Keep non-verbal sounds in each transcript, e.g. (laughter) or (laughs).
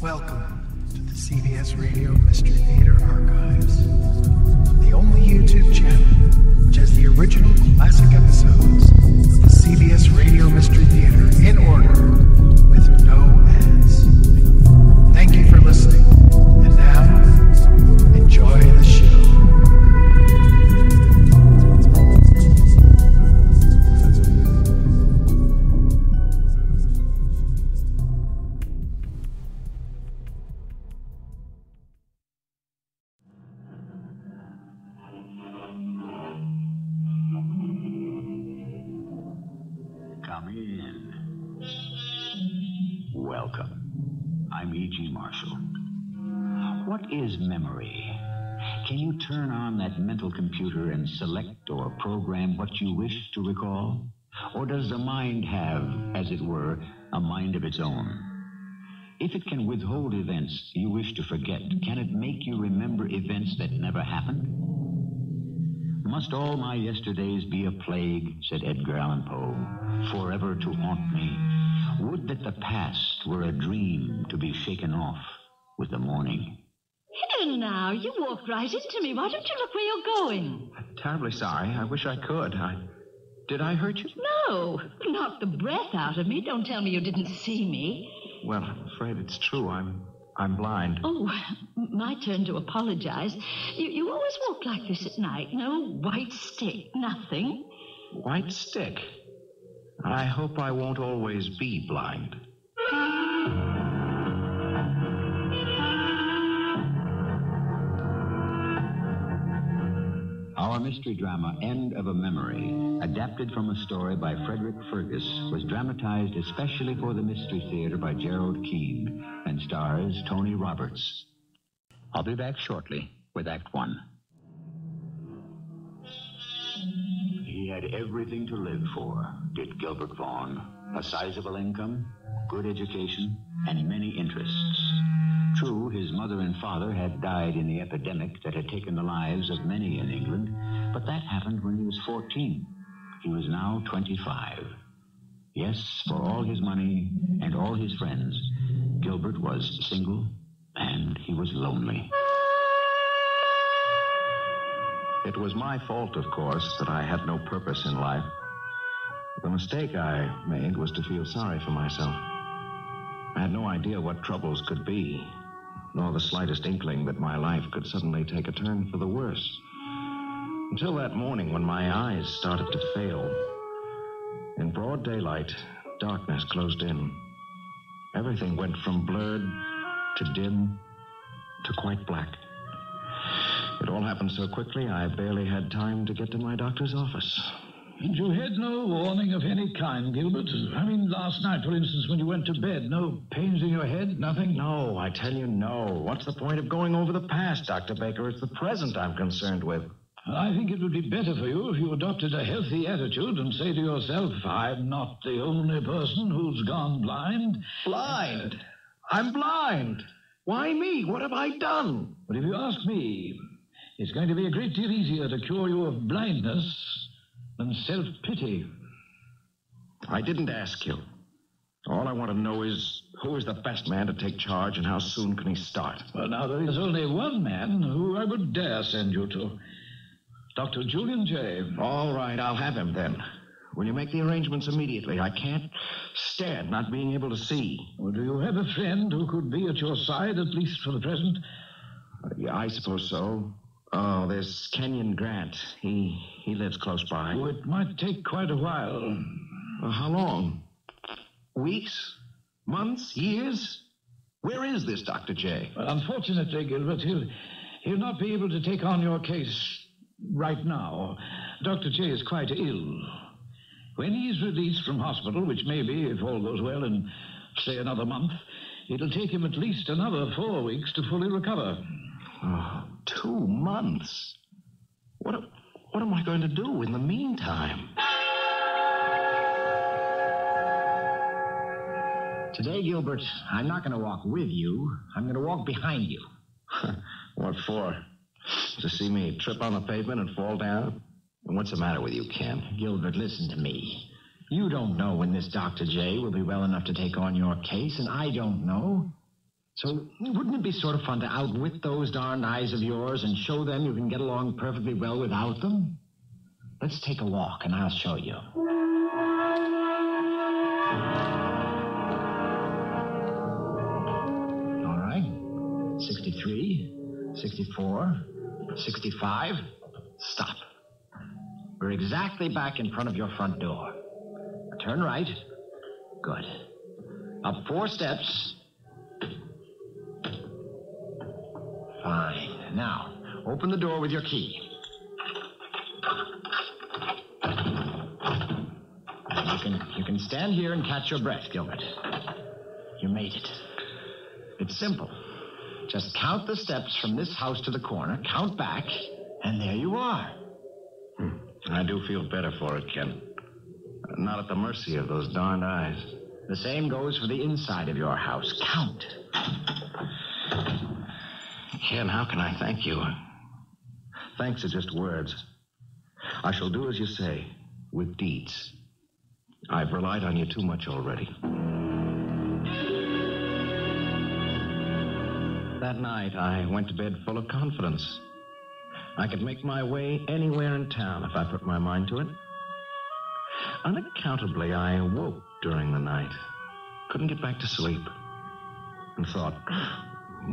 Welcome to the CBS Radio Mystery Theater Archives, the only YouTube channel which has the original classic episodes of the CBS Radio Mystery Theater in order with no ads. Mental computer and select or program what you wish to recall? Or does the mind have, as it were, a mind of its own? If it can withhold events you wish to forget, can it make you remember events that never happened? Must all my yesterdays be a plague, said Edgar Allan Poe, forever to haunt me? Would that the past were a dream to be shaken off with the morning. Now, you walked right into me. Why don't you look where you're going? I'm Terribly sorry. I wish I could. I did I hurt you? No, knock the breath out of me. Don't tell me you didn't see me. Well, I'm afraid it's true. I'm I'm blind. Oh, my turn to apologize. You, you always walk like this at night. No white stick, nothing. White stick. I hope I won't always be blind. Our mystery drama, End of a Memory, adapted from a story by Frederick Fargus, was dramatized especially for the Mystery Theater by Gerald Keane and stars Tony Roberts. I'll be back shortly with Act One. He had everything to live for, did Gilbert Vaughan. A sizable income, good education, and many interests. True, his mother and father had died in the epidemic that had taken the lives of many in England, but that happened when he was 14. He was now 25. Yes, for all his money and all his friends, Gilbert was single and he was lonely. It was my fault, of course, that I had no purpose in life. The mistake I made was to feel sorry for myself. I had no idea what troubles could be, nor the slightest inkling that my life could suddenly take a turn for the worse. Until that morning when my eyes started to fail. In broad daylight, darkness closed in. Everything went from blurred to dim to quite black. It all happened so quickly, I barely had time to get to my doctor's office. And you had no warning of any kind, Gilbert? I mean, last night, for instance, when you went to bed, no pains in your head, nothing? No, I tell you, no. What's the point of going over the past, Dr. Baker? It's the present I'm concerned with. I think it would be better for you if you adopted a healthy attitude and say to yourself, I'm not the only person who's gone blind. Blind? I'm blind. Why me? What have I done? But if you ask me, it's going to be a great deal easier to cure you of blindness than self pity. I didn't ask you. All I want to know is who is the best man to take charge and how soon can he start? Well, now, there is only one man who I would dare send you to Dr. Julian Jay. All right, I'll have him then. Will you make the arrangements immediately? I can't stand not being able to see. Well, do you have a friend who could be at your side, at least for the present? Uh, yeah, I suppose so. Oh, there's Kenyon Grant. He he lives close by. Oh, it might take quite a while. Uh, how long? Weeks? Months? Years? Where is this Dr. J? Well, unfortunately, Gilbert, he'll, he'll not be able to take on your case right now. Dr. J is quite ill. When he's released from hospital, which may be, if all goes well, in, say, another month, it'll take him at least another four weeks to fully recover. Oh, (sighs) two months. What, what am I going to do in the meantime? Today, Gilbert, I'm not going to walk with you. I'm going to walk behind you. (laughs) what for? To see me trip on the pavement and fall down? What's the matter with you, Ken? Gilbert, listen to me. You don't know when this Dr. J will be well enough to take on your case, and I don't know. So wouldn't it be sort of fun to outwit those darned eyes of yours and show them you can get along perfectly well without them? Let's take a walk and I'll show you. All right. 63, 64, 65. Stop. We're exactly back in front of your front door. Turn right. Good. Up four steps. Fine. Now, open the door with your key. You can you can stand here and catch your breath, Gilbert. You made it. It's simple. Just count the steps from this house to the corner, count back, and there you are. Hmm. I do feel better for it, Ken. Not at the mercy of those darned eyes. The same goes for the inside of your house. Count. Ken, how can I thank you? Thanks are just words. I shall do as you say, with deeds. I've relied on you too much already. That night, I went to bed full of confidence. I could make my way anywhere in town if I put my mind to it. Unaccountably, I awoke during the night. Couldn't get back to sleep. And thought,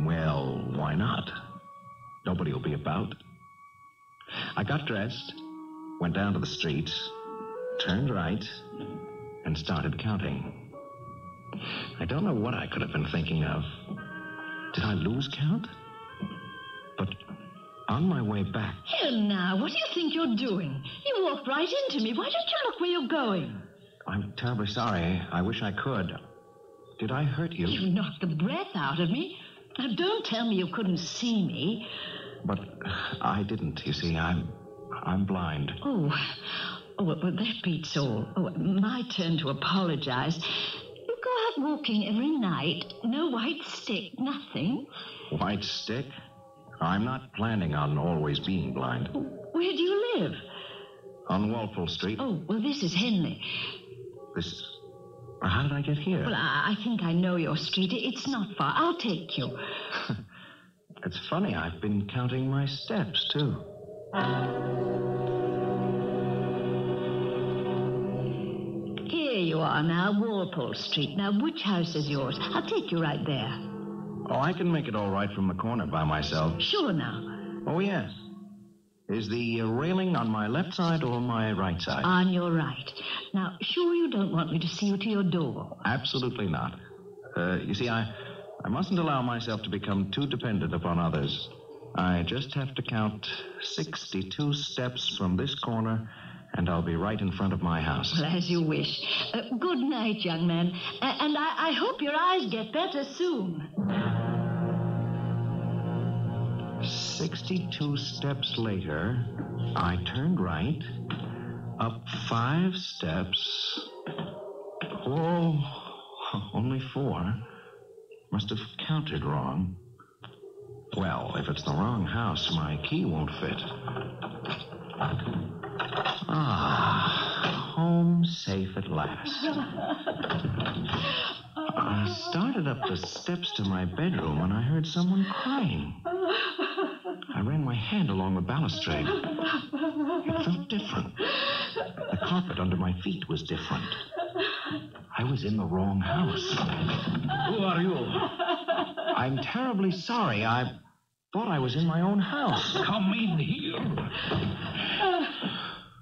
well, why not? Nobody will be about. I got dressed, went down to the street, turned right, and started counting. I don't know what I could have been thinking of. Did I lose count? But on my way back, Here now, what do you think you're doing? You walked right into me. Why don't you look where you're going? I'm terribly sorry. I wish I could. Did I hurt you? You knocked the breath out of me. Now, don't tell me you couldn't see me. But I didn't. You see, I'm I'm blind. Oh, oh, well, that beats all. Oh, my turn to apologize. You go out walking every night, no white stick, nothing. White stick? I'm not planning on always being blind. Where do you live? On Walpole Street. Oh, well, this is Henley. This. How did I get here? Well, I, I think I know your street. It's not far. I'll take you. (laughs) It's funny, I've been counting my steps, too. Here you are now, Walpole Street. Now, which house is yours? I'll take you right there. Oh, I can make it all right from the corner by myself. Sure now. Oh, yes. Is the uh, railing on my left side or my right side? On your right. Now, sure you don't want me to see you to your door. Absolutely not. Uh, you see, I, I mustn't allow myself to become too dependent upon others. I just have to count 62 steps from this corner, and I'll be right in front of my house. Well, as you wish. Uh, good night, young man. And I-, I hope your eyes get better soon. 62 steps later, I turned right, up five steps. Oh, (laughs) only four. Must have counted wrong. Well, if it's the wrong house, my key won't fit. Ah, home safe at last. I started up the steps to my bedroom when I heard someone crying. I ran my hand along the balustrade. It felt different. The carpet under my feet was different. I was in the wrong house. Who are you? I'm terribly sorry. I thought I was in my own house. Come in here.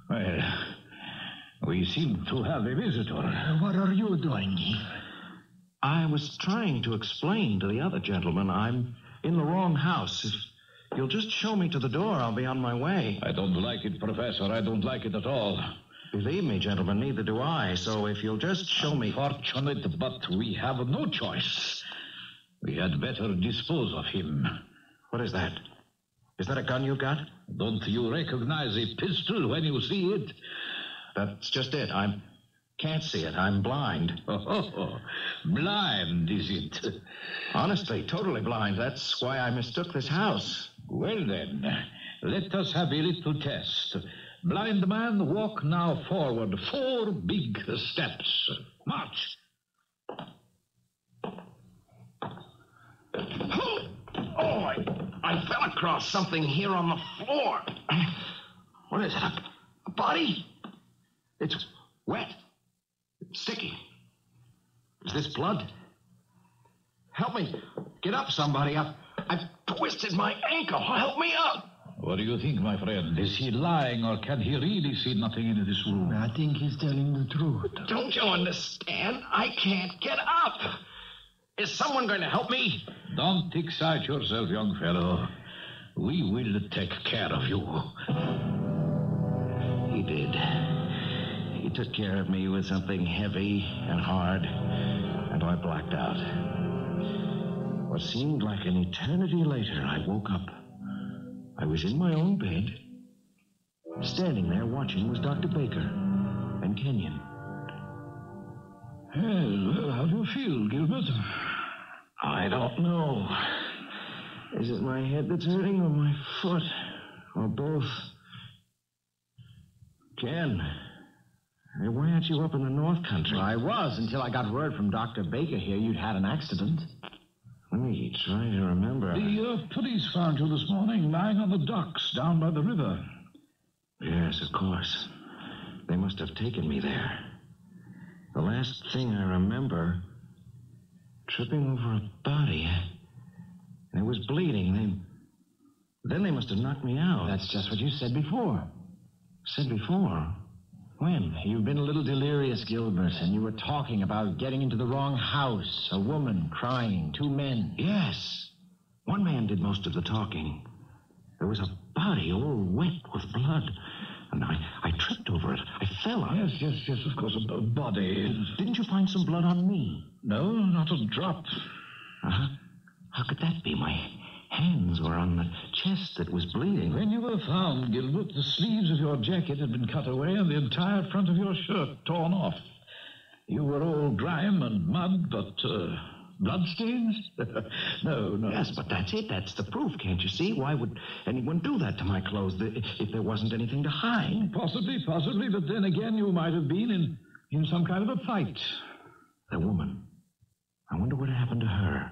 Well, we seem to have a visitor. What are you doing here? I was trying to explain to the other gentleman I'm in the wrong house. You'll just show me to the door, I'll be on my way. I don't like it, Professor. I don't like it at all. Believe me, gentlemen, neither do I. So if you'll just show me. Fortunate, but we have no choice. We had better dispose of him. What is that? Is that a gun you've got? Don't you recognize a pistol when you see it? That's just it. I can't see it. I'm blind. (laughs) Oh, oh, Oh, blind, is it? Honestly, totally blind. That's why I mistook this house. Well, then, let us have a little test. Blind man, walk now forward four big steps. March. Oh, I fell across something here on the floor. What is it? A, a body? It's wet. It's sticky. Is this blood? Help me. Get up, somebody. I've, I've twisted my ankle. Help me up. What do you think, my friend? Is he lying, or can he really see nothing in this room? I think he's telling the truth. Don't you understand? I can't get up. Is someone going to help me? Don't excite yourself, young fellow. We will take care of you. He did. He took care of me with something heavy and hard, and I blacked out. What seemed like an eternity later, I woke up. I was in my own bed. Standing there watching was Dr. Baker and Kenyon. Well, how do you feel, Gilbert? I don't know. Is it my head that's hurting or my foot? Or both? Ken, why aren't you up in the North Country? I was until I got word from Dr. Baker here you'd had an accident. Let me try to remember. The uh, police found you this morning lying on the docks down by the river. Yes, of course. They must have taken me there. The last thing I remember, tripping over a body. And it was bleeding. They, then they must have knocked me out. That's just what you said before. said before. When? You've been a little delirious, Gilbert, and you were talking about getting into the wrong house. A woman crying, two men. Yes. One man did most of the talking. There was a body all wet with blood. And I, I tripped over it. I fell on it. Yes, yes, yes, of course, a, a body. Didn't you find some blood on me? No, not a drop. Uh-huh. How could that be? My hands were on the chest that was bleeding. When you were found, Gilbert, the sleeves of your jacket had been cut away and the entire front of your shirt torn off. You were all grime and mud, but uh, bloodstains? (laughs) no, no. Yes, but that's it. That's the proof, can't you see? Why would anyone do that to my clothes if there wasn't anything to hide? Possibly, possibly, but then again, you might have been in, in some kind of a fight. The woman. I wonder what happened to her.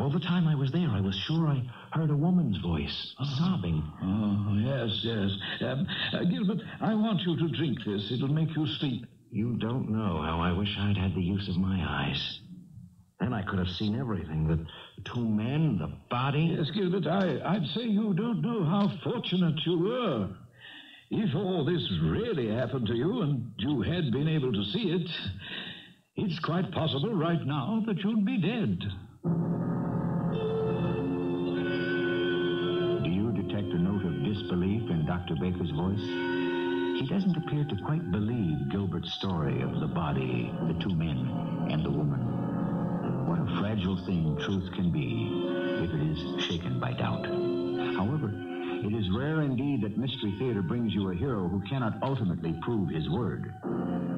All the time I was there, I was sure I heard a woman's voice, sobbing. Oh, yes, yes. Um, uh, Gilbert, I want you to drink this. It'll make you sleep. You don't know how I wish I'd had the use of my eyes. Then I could have seen everything the two men, the body. Yes, Gilbert, I, I'd say you don't know how fortunate you were. If all this really happened to you and you had been able to see it, it's quite possible right now that you'd be dead. Do you detect a note of disbelief in Dr. Baker's voice? He doesn't appear to quite believe Gilbert's story of the body, the two men, and the woman. What a fragile thing truth can be if it is shaken by doubt. However, it is rare indeed that Mystery Theater brings you a hero who cannot ultimately prove his word.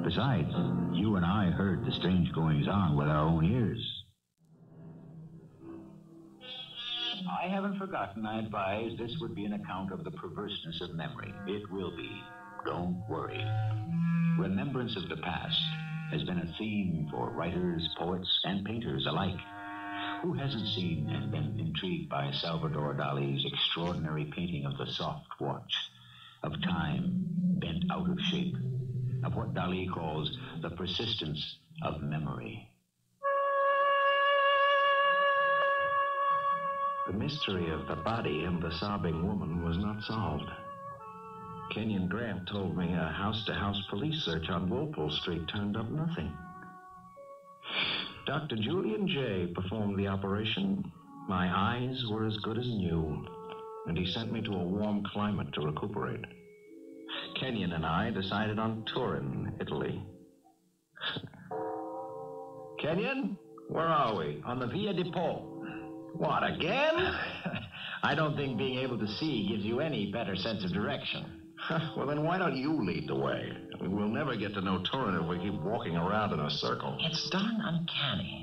Besides, you and I heard the strange goings on with our own ears. I haven't forgotten, I advise, this would be an account of the perverseness of memory. It will be. Don't worry. Remembrance of the past has been a theme for writers, poets, and painters alike. Who hasn't seen and been intrigued by Salvador Dali's extraordinary painting of the soft watch, of time bent out of shape, of what Dali calls the persistence of memory? The mystery of the body and the sobbing woman was not solved. Kenyon Grant told me a house to house police search on Walpole Street turned up nothing. Dr. Julian Jay performed the operation. My eyes were as good as new, and he sent me to a warm climate to recuperate. Kenyon and I decided on Turin, Italy. Kenyon, where are we? On the Via di Po. What, again? (laughs) I don't think being able to see gives you any better sense of direction. (laughs) well, then why don't you lead the way? We'll never get to know Turin if we keep walking around in a circle. It's darn uncanny.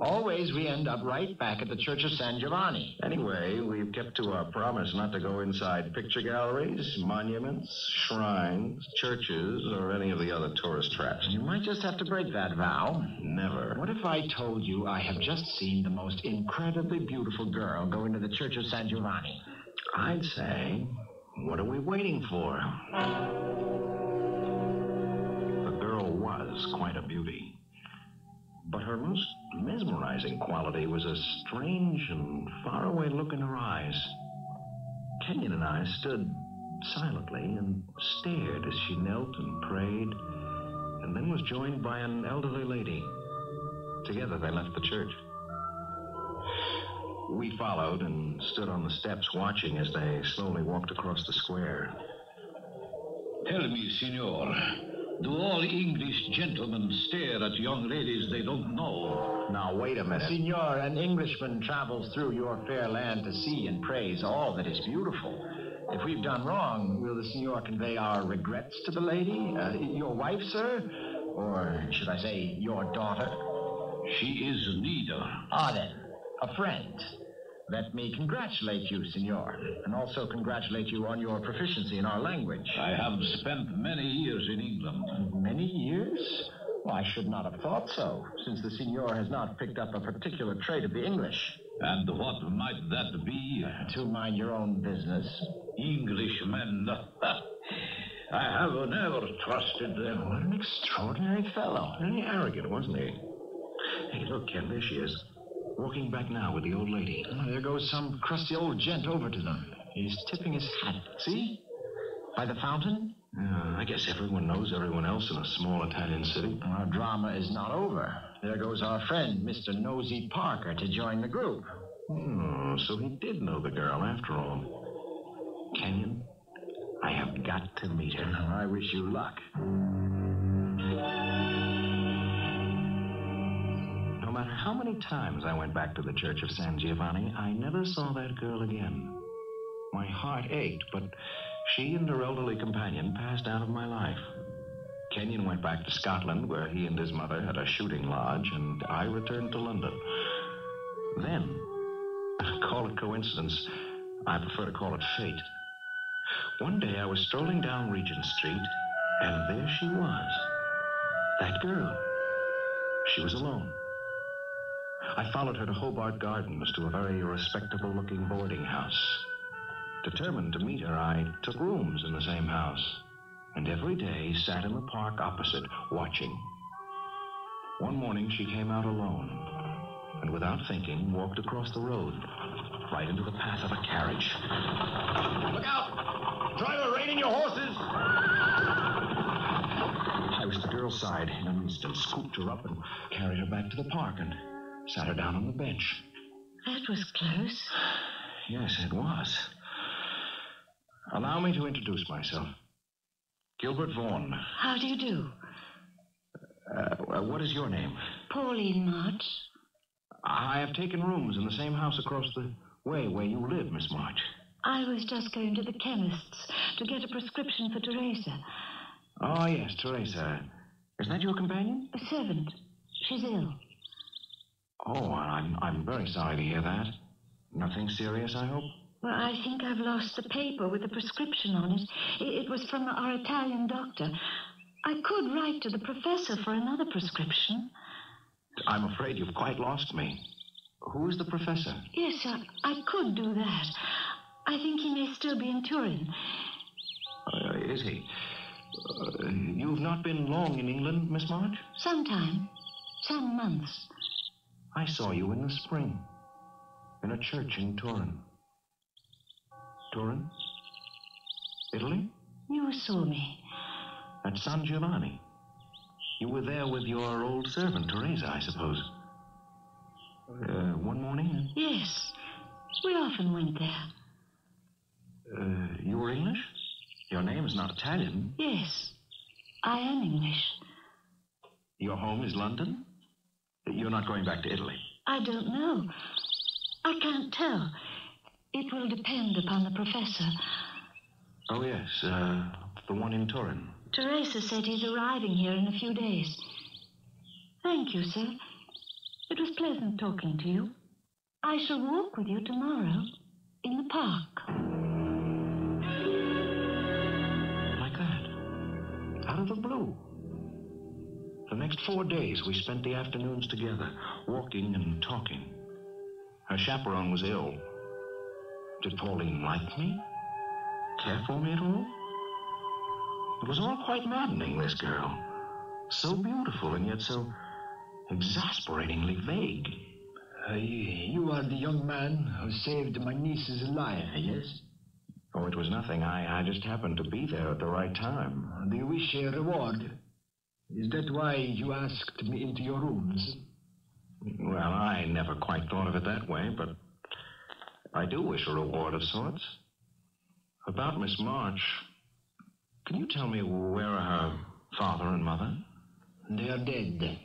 Always we end up right back at the Church of San Giovanni. Anyway, we've kept to our promise not to go inside picture galleries, monuments, shrines, churches, or any of the other tourist traps. You might just have to break that vow. Never. What if I told you I have just seen the most incredibly beautiful girl go into the Church of San Giovanni? I'd say, what are we waiting for? The girl was quite a beauty. But her most mesmerizing quality was a strange and faraway look in her eyes. Kenyon and I stood silently and stared as she knelt and prayed, and then was joined by an elderly lady. Together they left the church. We followed and stood on the steps watching as they slowly walked across the square. Tell me, senor, do all English gentlemen stare at young ladies they don't know? Now, wait a minute. Senor, an Englishman travels through your fair land to see and praise all that is beautiful. If we've done wrong, will the senor convey our regrets to the lady? Uh, your wife, sir? Or should I say, your daughter? She is neither. Ah, then, a friend. Let me congratulate you, senor, and also congratulate you on your proficiency in our language. I have spent many years in England. Many years? Well, I should not have thought so, since the senor has not picked up a particular trait of the English. And what might that be? To mind your own business. Englishmen. (laughs) I have never trusted them. What an extraordinary fellow. Very arrogant, wasn't he? Hey, look, Ken, there she is. Walking back now with the old lady. Oh, there goes some crusty old gent over to them. He's tipping his hat. See? By the fountain? Yeah, I guess everyone knows everyone else in a small Italian city. Our drama is not over. There goes our friend, Mr. Nosy Parker, to join the group. Oh, so he did know the girl after all. Kenyon, I have got to meet her. I wish you luck. No matter how many times I went back to the Church of San Giovanni, I never saw that girl again. My heart ached, but she and her elderly companion passed out of my life. Kenyon went back to Scotland, where he and his mother had a shooting lodge, and I returned to London. Then, (laughs) call it coincidence, I prefer to call it fate. One day I was strolling down Regent Street, and there she was. That girl. She was alone. I followed her to Hobart Gardens to a very respectable looking boarding house. Determined to meet her, I took rooms in the same house, and every day sat in the park opposite, watching. One morning she came out alone, and without thinking, walked across the road, right into the path of a carriage. Look out! Driver, rein in your horses! I was at the girl's side in an instant, scooped her up and carried her back to the park and sat her down on the bench. That was close. Yes, it was. Allow me to introduce myself. Gilbert Vaughan. How do you do? Uh, uh, what is your name? Pauline March. I have taken rooms in the same house across the way where you live, Miss March. I was just going to the chemist's to get a prescription for Teresa. Oh, yes, Teresa. Is that your companion? A servant. She's ill. Oh, I'm, I'm very sorry to hear that. Nothing serious, I hope? Well, I think I've lost the paper with the prescription on it. It, it was from our Italian doctor. I could write to the professor for another prescription. I'm afraid you've quite lost me. Who is the professor? Yes, I, I could do that. I think he may still be in Turin. Uh, is he? Uh, you've not been long in England, Miss March? Sometime. Some months. I saw you in the spring. In a church in Turin. Turin? Italy? You saw me. At San Giovanni. You were there with your old servant, Teresa, I suppose. Uh, one morning? Yes. We often went there. Uh, you were English? Your name is not Italian. Yes. I am English. Your home is London? You're not going back to Italy? I don't know. I can't tell. It will depend upon the professor. Oh, yes. Uh, the one in Turin. Teresa said he's arriving here in a few days. Thank you, sir. It was pleasant talking to you. I shall walk with you tomorrow in the park. Like that. Out of the blue. The next four days, we spent the afternoons together, walking and talking. Her chaperone was ill. Did Pauline like me? Care for me at all? It was all quite maddening, this girl. So beautiful and yet so exasperatingly vague. Uh, you are the young man who saved my niece's life, yes? Oh, it was nothing. I, I just happened to be there at the right time. Do you wish a reward? Is that why you asked me into your rooms? Well, I never quite thought of it that way, but I do wish a reward of sorts. About Miss March, can you tell me where are her father and mother? They are dead.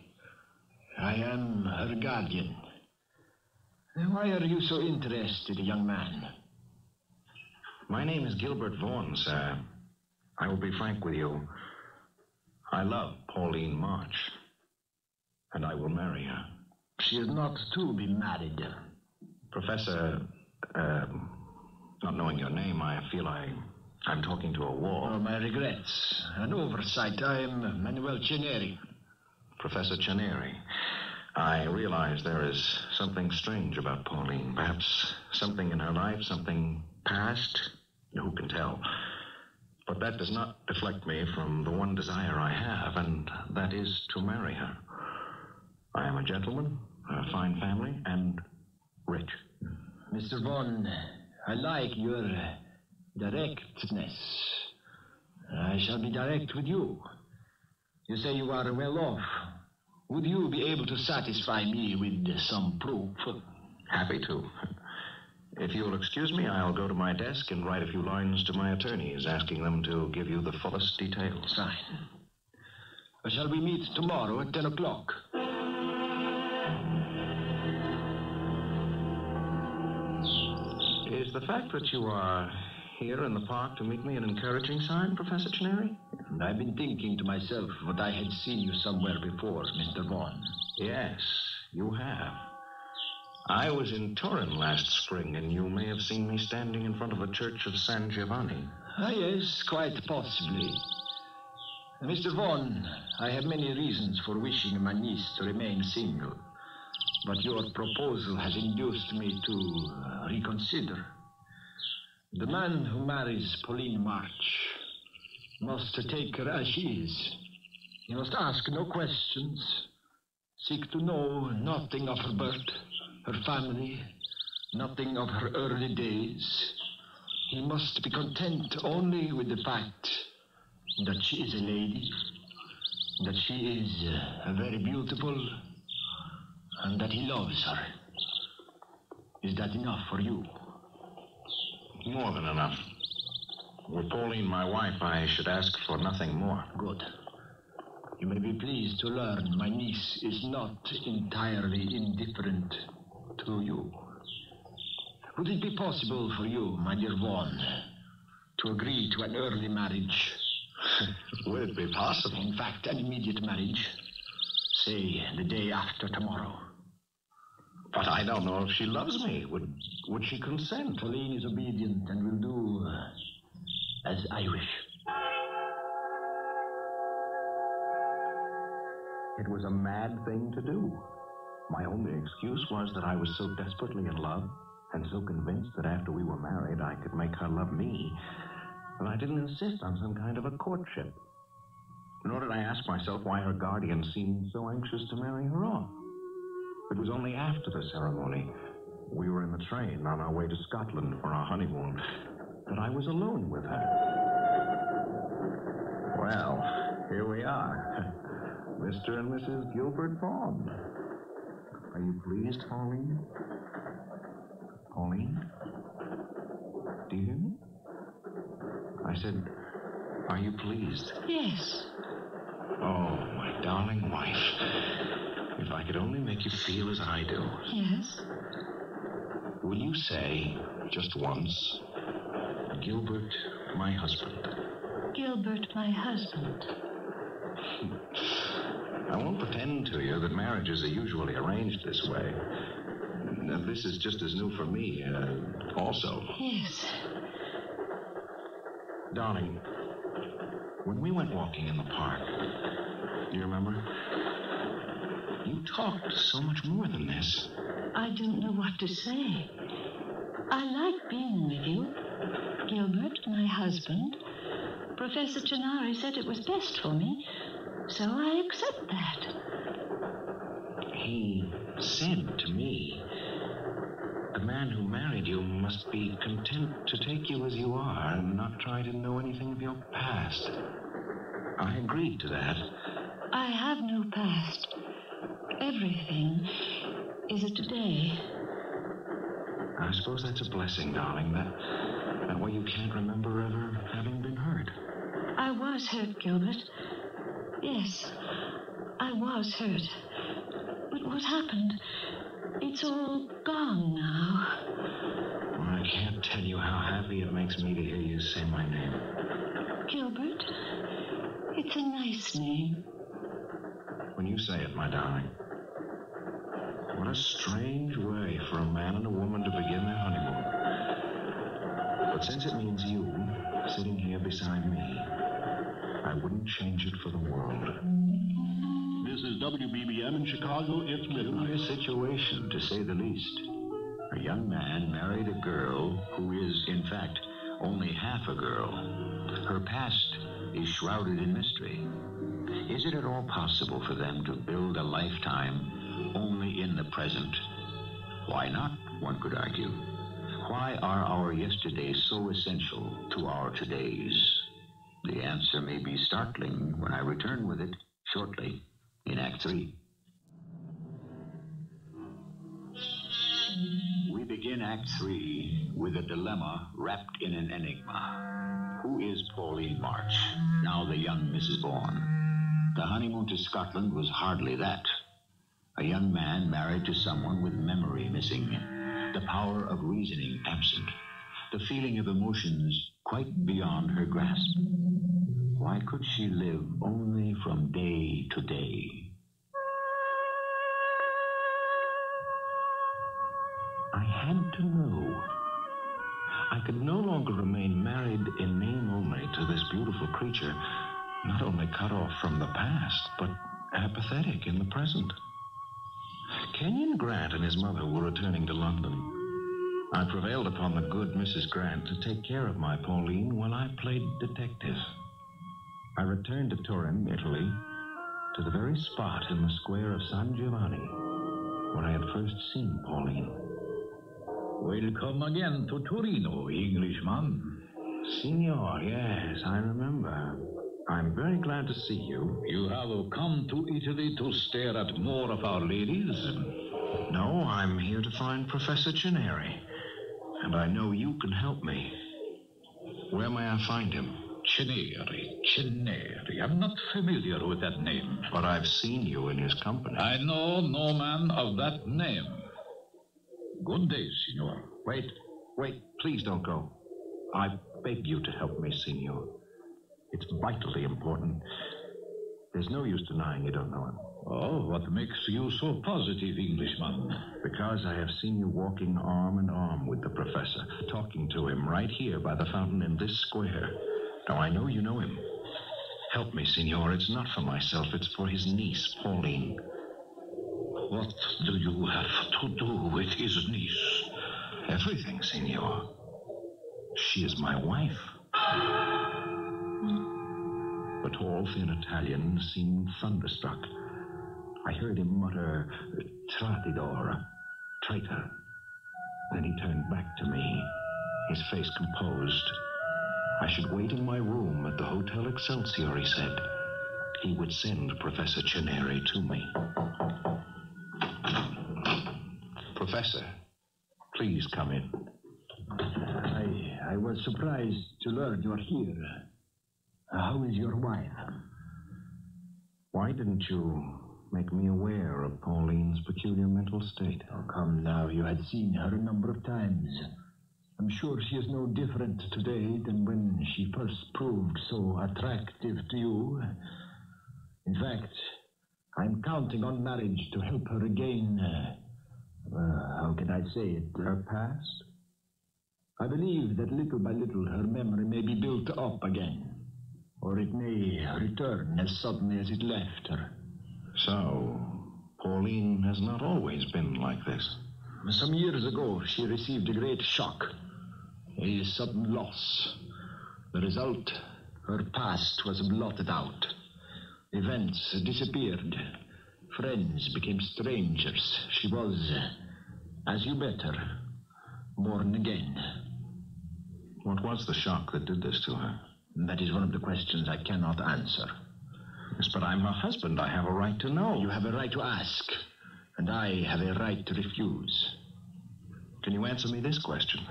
I am her guardian. Why are you so interested, young man? My name is Gilbert Vaughan, sir. I will be frank with you. I love Pauline March, and I will marry her. She is not to be married. Professor, uh, not knowing your name, I feel I, I'm talking to a wall. Oh, my regrets. An oversight. I am Manuel Ceneri. Professor Ceneri, I realize there is something strange about Pauline. Perhaps something in her life, something past. Who can tell? But that does not deflect me from the one desire I have, and that is to marry her. I am a gentleman, a fine family, and rich. Mr. Vaughan, I like your directness. I shall be direct with you. You say you are well off. Would you be able to satisfy me with some proof? Happy to. If you'll excuse me, I'll go to my desk and write a few lines to my attorneys, asking them to give you the fullest details. Fine. Shall we meet tomorrow at 10 o'clock? Is the fact that you are here in the park to meet me an encouraging sign, Professor Ceneri? I've been thinking to myself that I had seen you somewhere before, Mr. Vaughan. Yes, you have. I was in Turin last spring, and you may have seen me standing in front of the church of San Giovanni. Ah, yes, quite possibly. Mr. Vaughan, I have many reasons for wishing my niece to remain single. But your proposal has induced me to uh, reconsider. The man who marries Pauline March must take her as she is. He must ask no questions, seek to know nothing of her birth, her family, nothing of her early days. He must be content only with the fact that she is a lady, that she is uh, very beautiful, and that he loves her. Is that enough for you? More than enough. With Pauline, my wife, I should ask for nothing more. Good. You may be pleased to learn my niece is not entirely indifferent to you. Would it be possible for you, my dear Vaughan, to agree to an early marriage? (laughs) Would it be possible? In fact, an immediate marriage. Say, the day after tomorrow. But I don't know if she loves me. Would would she consent? Pauline is obedient and will do uh, as I wish. It was a mad thing to do. My only excuse was that I was so desperately in love and so convinced that after we were married I could make her love me that I didn't insist on some kind of a courtship. Nor did I ask myself why her guardian seemed so anxious to marry her off. It was only after the ceremony, we were in the train on our way to Scotland for our honeymoon, that I was alone with her. Well, here we are. (laughs) Mr. and Mrs. Gilbert Vaughan. Are you pleased, Pauline? Pauline? Do you hear me? I said, are you pleased? Yes. Oh, my darling wife. If I could only make you feel as I do. Yes. Will you say, just once, Gilbert, my husband? Gilbert, my husband. (laughs) I won't pretend to you that marriages are usually arranged this way. Now, this is just as new for me, uh, also. Yes. Darling, when we went walking in the park, do you remember? You talked so much more than this. I don't know what to say. I like being with you. Gilbert, my husband. Professor Ceneri said it was best for me, so I accept that. He said to me, the man who married you must be content to take you as you are and not try to know anything of your past. I agreed to that. I have no past. Everything is a today. I suppose that's a blessing, darling. That, that way you can't remember ever having been hurt. I was hurt, Gilbert. Yes, I was hurt. But what happened? It's all gone now. Well, I can't tell you how happy it makes me to hear you say my name. Gilbert, it's a nice name. When you say it, my darling. What a strange way for a man and a woman to begin their honeymoon. But since it means you sitting here beside me, I wouldn't change it for the world. This is WBBM in Chicago. It's midnight. A situation, to say the least. A young man married a girl who is, in fact, only half a girl. Her past is shrouded in mystery. Is it at all possible for them to build a lifetime only in the present? Why not, one could argue? Why are our yesterdays so essential to our todays? The answer may be startling when I return with it shortly in Act Three. We begin Act Three with a dilemma wrapped in an enigma. Who is Pauline March, now the young Mrs. Vaughan? The honeymoon to Scotland was hardly that. A young man married to someone with memory missing, the power of reasoning absent, the feeling of emotions quite beyond her grasp. Why could she live only from day to day? I had to know. I could no longer remain married in name only to this beautiful creature, not only cut off from the past, but apathetic in the present. Kenyon Grant and his mother were returning to London. I prevailed upon the good Mrs. Grant to take care of my Pauline while I played detective. I returned to Turin, Italy, to the very spot in the square of San Giovanni where I had first seen Pauline. Welcome again to Torino, Englishman. Signor, yes, I remember. I'm very glad to see you. You have come to Italy to stare at more of our ladies? No, I'm here to find Professor Ceneri. And I know you can help me. Where may I find him? Ceneri, Ceneri. I'm not familiar with that name. But I've seen you in his company. I know no man of that name. Good day, Signor. Wait, wait, please don't go. I beg you to help me, Signor. It's vitally important. There's no use denying you don't know him. Oh, what makes you so positive, Englishman? Because I have seen you walking arm in arm with the professor, talking to him right here by the fountain in this square. Now, I know you know him. Help me, Signor. It's not for myself, it's for his niece, Pauline. What do you have to do with his niece? Everything, Signor. She is my wife. The tall, thin Italian seemed thunderstruck. I heard him mutter, Tradidor, traitor. Then he turned back to me, his face composed. I should wait in my room at the Hotel Excelsior, he said. He would send Professor Ceneri to me. Professor, please come in. I, I was surprised to learn you're here. How is your wife? Why didn't you make me aware of Pauline's peculiar mental state? Oh, come now. You had seen her a number of times. I'm sure she is no different today than when she first proved so attractive to you. In fact, I'm counting on marriage to help her regain. Uh, uh, how can I say it? Her past? I believe that little by little her memory may be built up again. Or it may return as suddenly as it left her. So, Pauline has not always been like this. Some years ago, she received a great shock. A sudden loss. The result, her past was blotted out. Events disappeared. Friends became strangers. She was, as you bet her, born again. What was the shock that did this to her? That is one of the questions I cannot answer. Yes, but I'm her husband. I have a right to know. You have a right to ask, and I have a right to refuse. Can you answer me this question?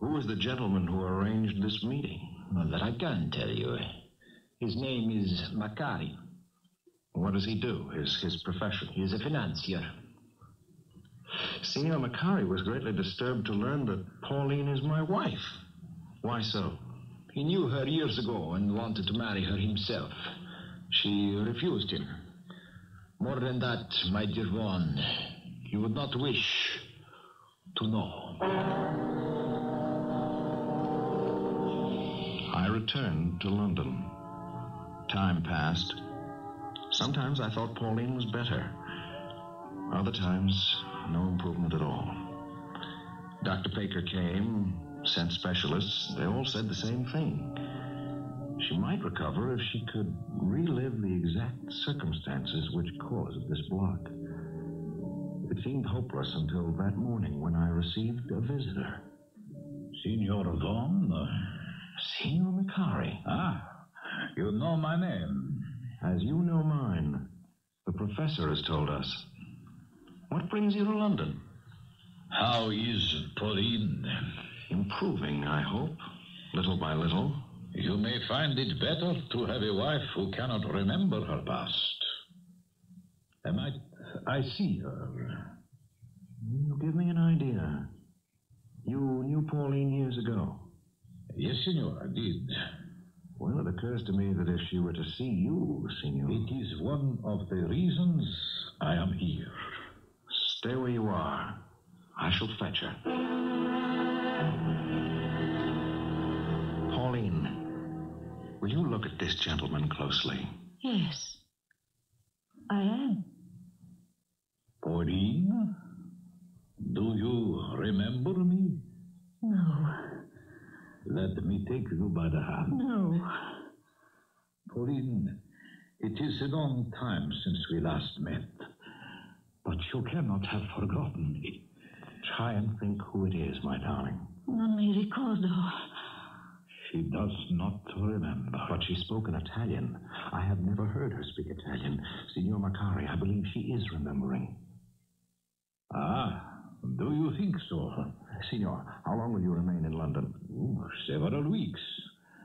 Who is the gentleman who arranged this meeting? Well, that I can tell you. His name is Macari. What does he do? His, his profession? He is a financier. Signor Macari was greatly disturbed to learn that Pauline is my wife. Why so? He knew her years ago and wanted to marry her himself. She refused him. More than that, my dear one, you would not wish to know. I returned to London. Time passed. Sometimes I thought Pauline was better. Other times, no improvement at all. Dr. Baker came, sent specialists. They all said the same thing. She might recover if she could relive the exact circumstances which caused this block. It seemed hopeless until that morning when I received a visitor. Signor Vaughan? Signor Macari. Ah, you know my name. As you know mine, the professor has told us. What brings you to London? How is Pauline? Improving, I hope, little by little. You may find it better to have a wife who cannot remember her past. I might I see her. You give me an idea. You knew Pauline years ago. Yes, senor, I did. Well, it occurs to me that if she were to see you, senor. It is one of the reasons I am here. Stay where you are. I shall fetch her. Pauline, will you look at this gentleman closely? Yes. I am. Pauline, do you remember me? No. Let me take you by the hand. No. Pauline, it is a long time since we last met, but you cannot have forgotten me. Try and think who it is, my darling. Non mi ricordo. She does not remember. But she spoke in Italian. I have never heard her speak Italian. Signor Macari, I believe she is remembering. Ah, do you think so? Signor, how long will you remain in London? Ooh, several weeks.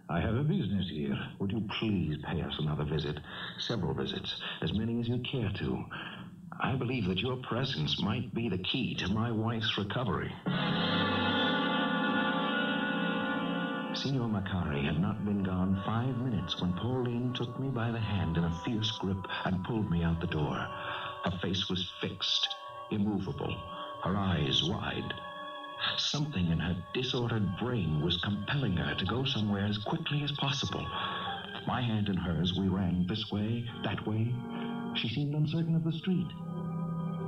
I have a business here. Would you please pay us another visit? Several visits, as many as you care to. I believe that your presence might be the key to my wife's recovery. Signor Macari had not been gone five minutes when Pauline took me by the hand in a fierce grip and pulled me out the door. Her face was fixed, immovable, her eyes wide. Something in her disordered brain was compelling her to go somewhere as quickly as possible. My hand in hers, we ran this way, that way. She seemed uncertain of the street.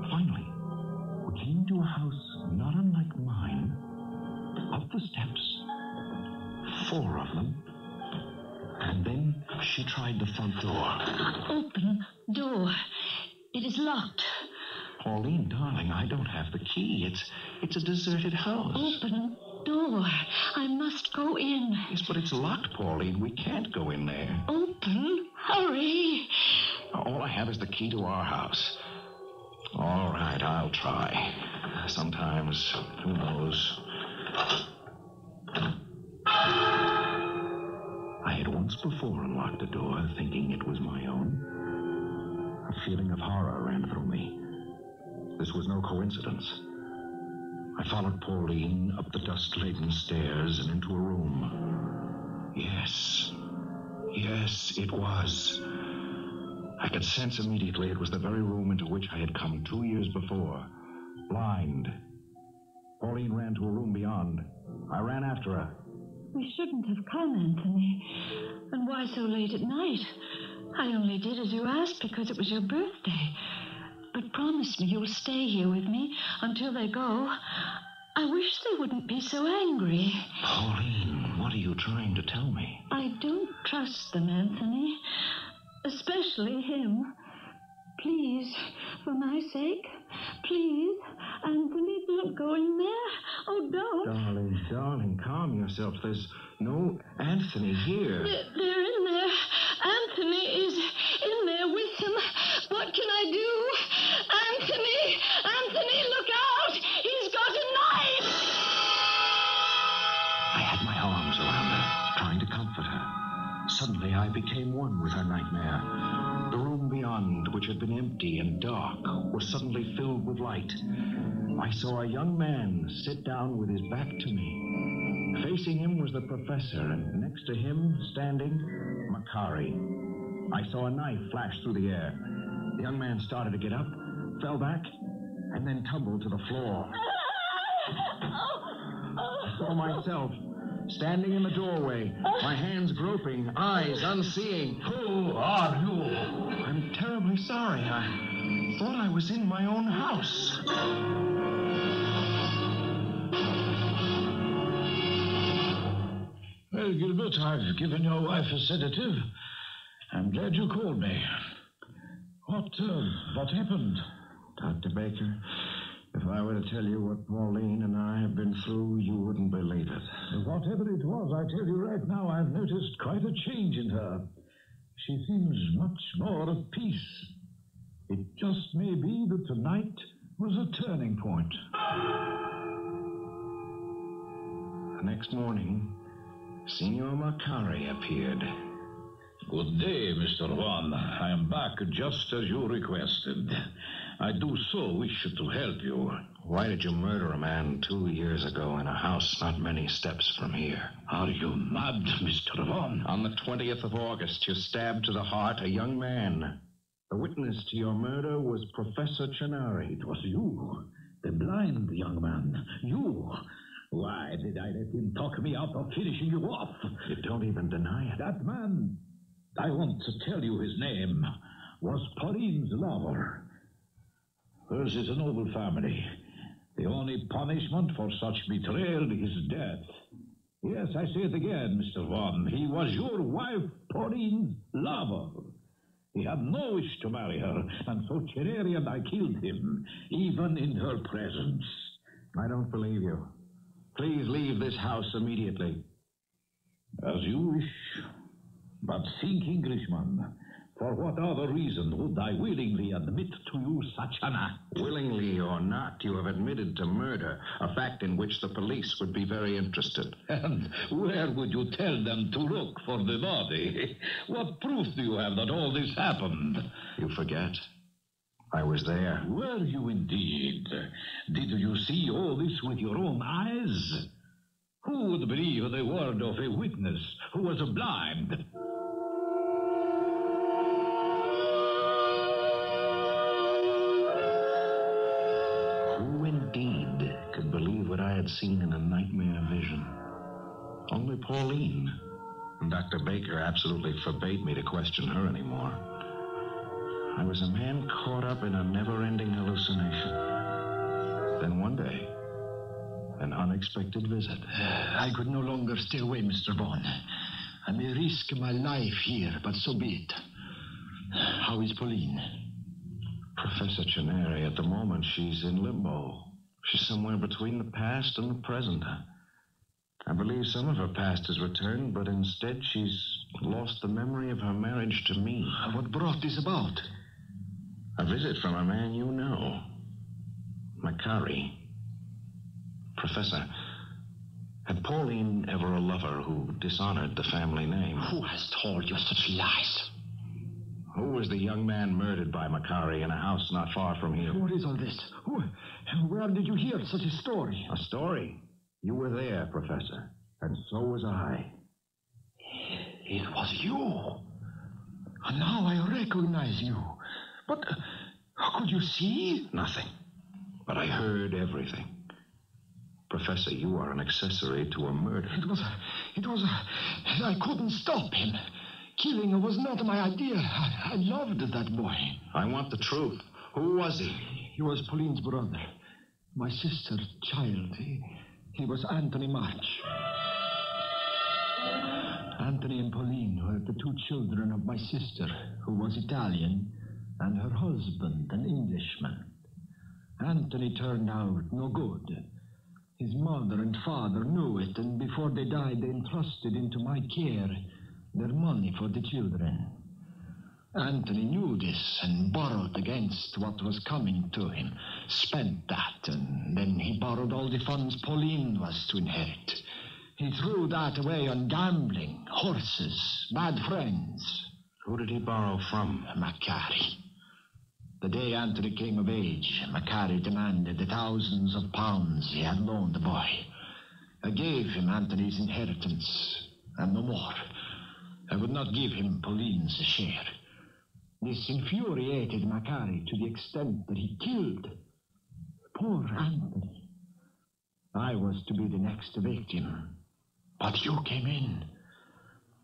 Finally, we came to a house not unlike mine. Up the steps, four of them. And then she tried the front door. Open door. It is locked. Pauline, darling, I don't have the key. It's it's a deserted house. Open door. I must go in. Yes, but it's locked, Pauline. We can't go in there. Open. Hurry. All I have is the key to our house. All right, I'll try. Sometimes, who knows? I had once before unlocked a door thinking it was my own. A feeling of horror ran through me. This was no coincidence. I followed Pauline up the dust laden stairs and into a room. Yes, yes, it was. I could sense immediately it was the very room into which I had come two years before. Blind. Pauline ran to a room beyond. I ran after her. We shouldn't have come, Anthony. And why so late at night? I only did as you asked because it was your birthday. But promise me you'll stay here with me until they go. I wish they wouldn't be so angry. Pauline, what are you trying to tell me? I don't trust them, Anthony. Especially him. Please, for my sake, please, Anthony, don't go in there. Oh, don't. Darling, darling, calm yourself. There's no Anthony here. They're, they're in there. Anthony is nightmare. The room beyond, which had been empty and dark, was suddenly filled with light. I saw a young man sit down with his back to me. Facing him was the professor, and next to him, standing, Macari. I saw a knife flash through the air. The young man started to get up, fell back, and then tumbled to the floor. (laughs) I saw myself standing in the doorway, my hands groping, eyes unseeing. Who are you? I'm terribly sorry. I thought I was in my own house. Well, Gilbert, I've given your wife a sedative. I'm glad you called me. What, uh, what happened? Dr. Baker, if I were to tell you what Pauline and I have been through, you wouldn't believe it. Whatever it was, I tell you right now, I've noticed quite a change in her. She seems much more at peace. It just may be that tonight was a turning point. The next morning, Signor Macari appeared. Good day, Mr. Vaughan. I am back just as you requested. I do so wish to help you. Why did you murder a man two years ago in a house not many steps from here? Are you mad, Mr. Vaughan? On the 20th of August, you stabbed to the heart a young man. The witness to your murder was Professor Ceneri. It was you, the blind young man. You. Why did I let him talk me out of finishing you off? You don't even deny it. That man, I want to tell you his name, was Pauline's lover. Hers is a noble family. The only punishment for such betrayal is death. Yes, I say it again, Mr. Vaughan. He was your wife, Pauline's lover. He had no wish to marry her, and so Ceneri and I killed him, even in her presence. I don't believe you. Please leave this house immediately. As you wish. But think, Englishman, for what other reason would I willingly admit to you such an act? Willingly or not, you have admitted to murder, a fact in which the police would be very interested. (laughs) And where would you tell them to look for the body? (laughs) What proof do you have that all this happened? You forget. I was there. Were you indeed? Did you see all this with your own eyes? Who would believe the word of a witness who was blind? Had seen in a nightmare vision? Only Pauline. And Dr. Baker absolutely forbade me to question her anymore. I was a man caught up in a never ending hallucination. Then one day, an unexpected visit. I could no longer stay away, Mr. Vaughan. I may risk my life here, but so be it. How is Pauline? Professor Ceneri, at the moment, she's in limbo. She's somewhere between the past and the present. I believe some of her past has returned, but instead she's lost the memory of her marriage to me. What brought this about? A visit from a man you know. Macari. Professor, had Pauline ever a lover who dishonored the family name? Who has told you such lies? Who was the young man murdered by Macari in a house not far from here? What is all this? Who, where did you hear such a story? A story? You were there, Professor. And so was I. It was you. And now I recognize you. But uh, how could you see? Nothing. But I heard everything. Professor, you are an accessory to a murder. It was. It was a. I couldn't stop him. Killing was not my idea. I, I loved that boy. I want the truth. Who was he? He was Pauline's brother. My sister's child. He, he was Anthony March. Anthony and Pauline were the two children of my sister, who was Italian, and her husband, an Englishman. Anthony turned out no good. His mother and father knew it, and before they died, they entrusted into my care their money for the children. Anthony knew this and borrowed against what was coming to him, spent that, and then he borrowed all the funds Pauline was to inherit. He threw that away on gambling, horses, bad friends. Who did he borrow from? Macari. The day Anthony came of age, Macari demanded the thousands of pounds he had loaned the boy. I gave him Anthony's inheritance, and no more. I would not give him Pauline's share. This infuriated Macari to the extent that he killed poor Anthony. I was to be the next victim, but you came in,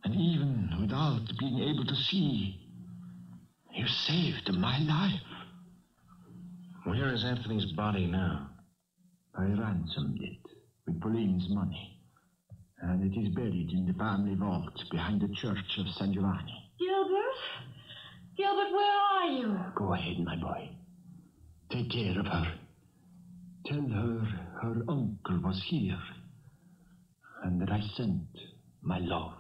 and even without being able to see, you saved my life. Where is Anthony's body now? I ransomed it with Pauline's money, and it is buried in the family vault behind the church of San Giovanni. Gilbert? Gilbert, where are you? Go ahead, my boy. Take care of her. Tell her her uncle was here, and that I sent my love.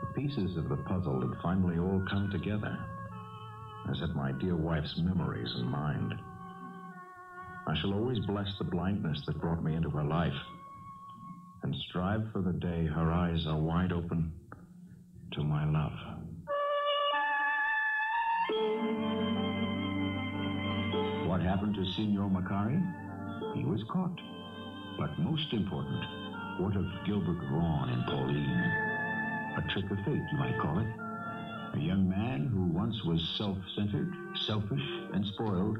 The pieces of the puzzle had finally all come together, as had my dear wife's memories and mind. I shall always bless the blindness that brought me into her life, and strive for the day her eyes are wide open to my love. What happened to Signor Macari? He was caught. But most important, what of Gilbert Vaughan and Pauline? A trick of fate, you might call it. A young man who once was self centered, selfish, and spoiled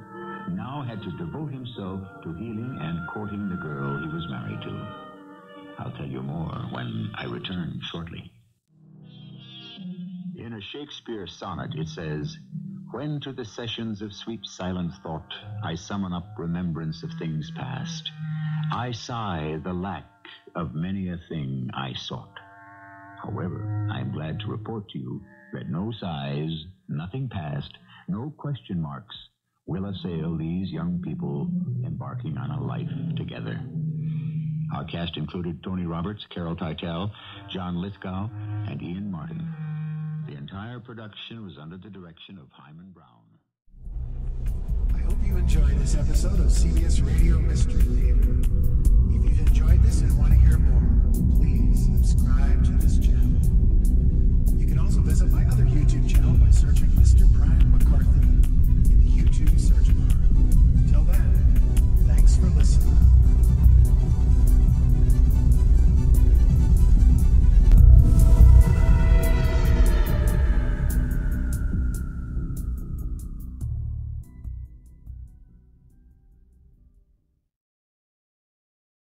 now had to devote himself to healing and courting the girl he was married to. I'll tell you more when I return shortly. In a Shakespeare sonnet, it says, When to the sessions of sweet silent thought I summon up remembrance of things past, I sigh the lack of many a thing I sought. However, I am glad to report to you that no sighs, nothing past, no question marks will assail these young people embarking on a life together. Our cast included Tony Roberts, Carol Teitel, John Lithgow, and Ian Martin. The entire production was under the direction of Himan Brown. I hope you enjoyed this episode of CBS Radio Mystery Theater. If you've enjoyed this and want to hear more, please subscribe to this channel. You can also visit my other YouTube channel by searching Mr. Brian McCarthy. YouTube search bar. Then, thanks for listening.